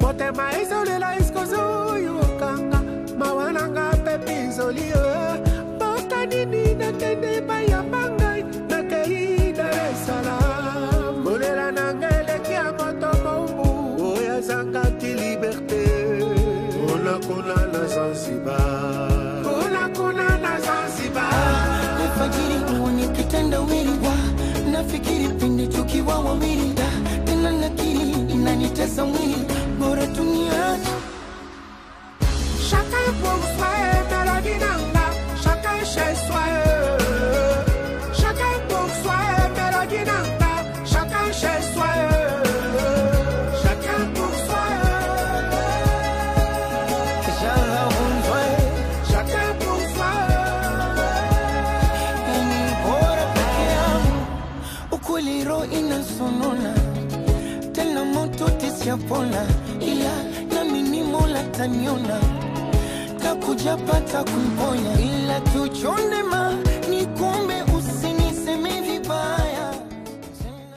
motema ezolela esikozuyu okanga mawananga mpe pinzolio mboka nini nakende bayamba ngai nakei dar esalam kolela nanga eleki ya moto mombu oyo azangaki liberté. Kuna na zanzibar Chacun pour soi, nanga. Chacun chez soi. Chacun pour soi, mélodie nanga. Chacun chez soi. Chacun pour soi. Chacun pour soi. yani bora peke yangu ukweli roho inasonona tena moto tisiapona ila nami ni mola taniona hakujapata kumponya, ila kiuchunde